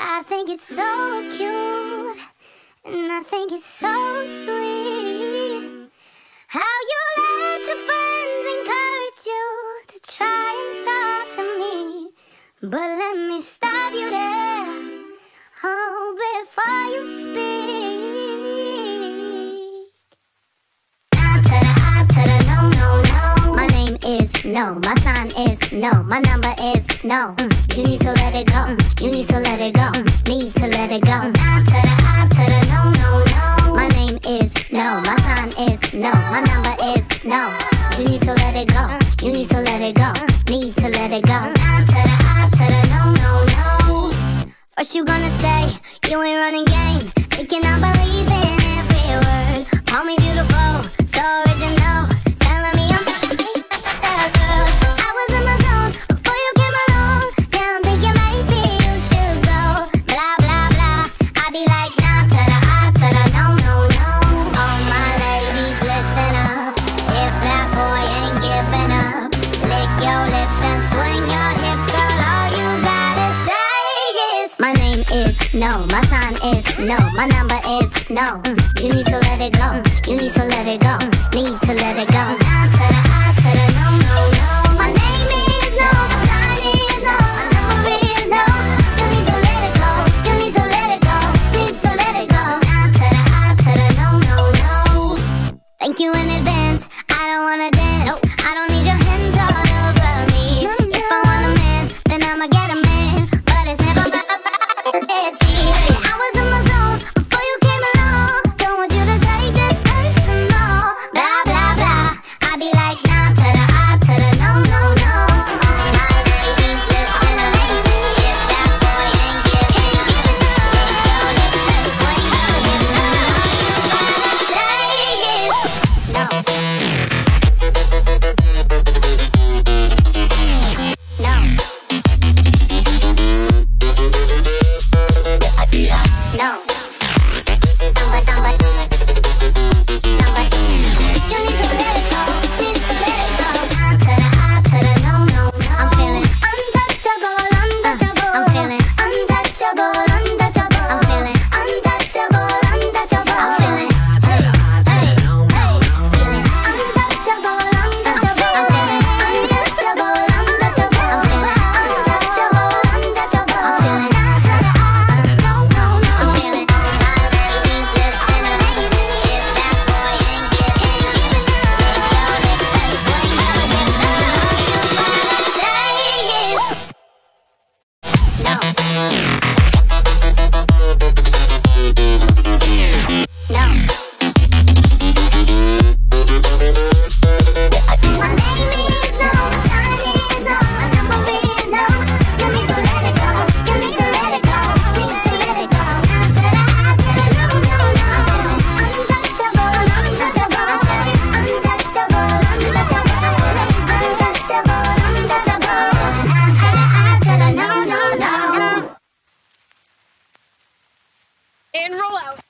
I think it's so cute, and I think it's so sweet. How you let your friends encourage you to try and talk to me. But let me stop you there, oh, before you speak. No, my sign is no, my number is no. Mm, you need to let it go, mm, you need to let it go, mm, need to let it go. I to the I to the no, no, no. My name is no, my sign is no, my number is no. You need to let it go, you need to let it go, need to let it go. I to the I to the no, no, no. First you gonna say you ain't running game, thinking I believe My name is no, my sign is no, my number is no. Mm. You need to let it go, mm. you need to let it go, mm. need to let it go. No, no, no. My name is no, my sign is no, my number is no. You need to let it go, you need to let it go, need to let it go. No, no, no. Thank you. your and roll out.